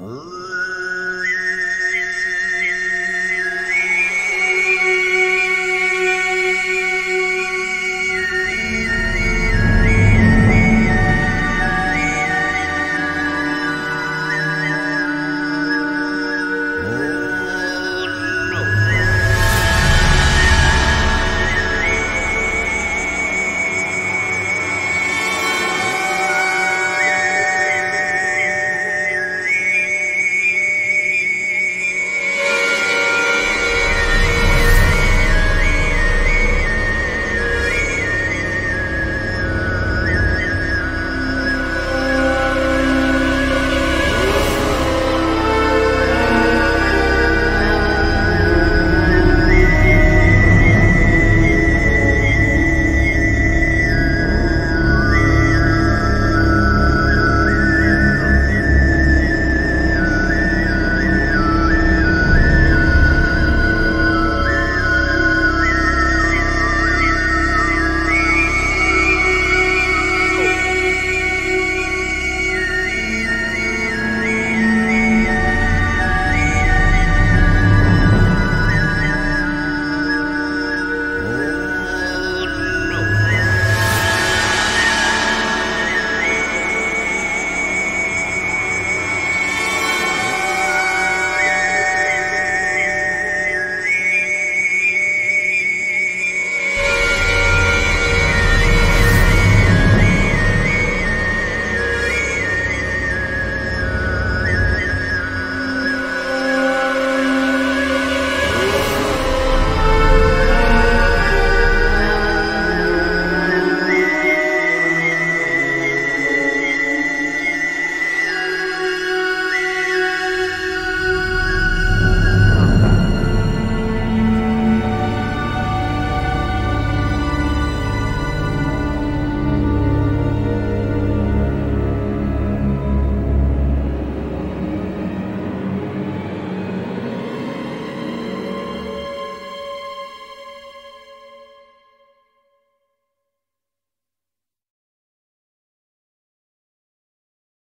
Huh?